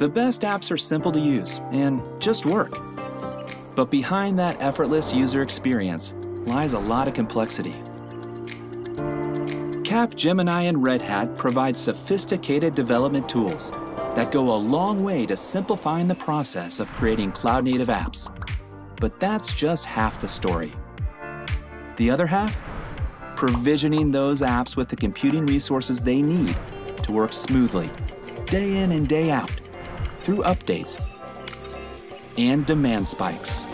The best apps are simple to use and just work. But behind that effortless user experience lies a lot of complexity. Capgemini and Red Hat provide sophisticated development tools that go a long way to simplifying the process of creating cloud native apps. But that's just half the story. The other half? Provisioning those apps with the computing resources they need to work smoothly, day in and day out, through updates and demand spikes.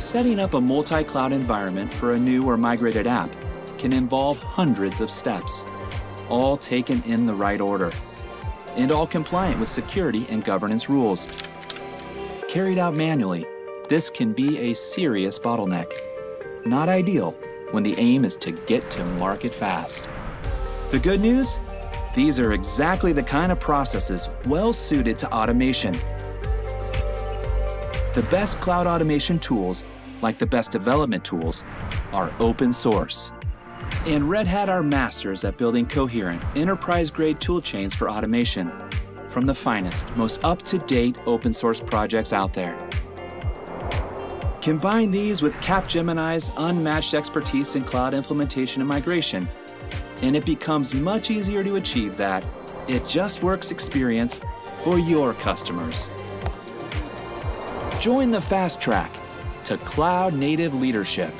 Setting up a multi-cloud environment for a new or migrated app can involve hundreds of steps all taken in the right order, and all compliant with security and governance rules. Carried out manually, this can be a serious bottleneck. Not ideal when the aim is to get to market fast. The good news? These are exactly the kind of processes well suited to automation. The best cloud automation tools, like the best development tools, are open source. And Red Hat are masters at building coherent, enterprise-grade toolchains for automation from the finest, most up-to-date open source projects out there. Combine these with Capgemini's unmatched expertise in cloud implementation and migration, and it becomes much easier to achieve that It Just Works experience for your customers. Join the fast track to cloud native leadership.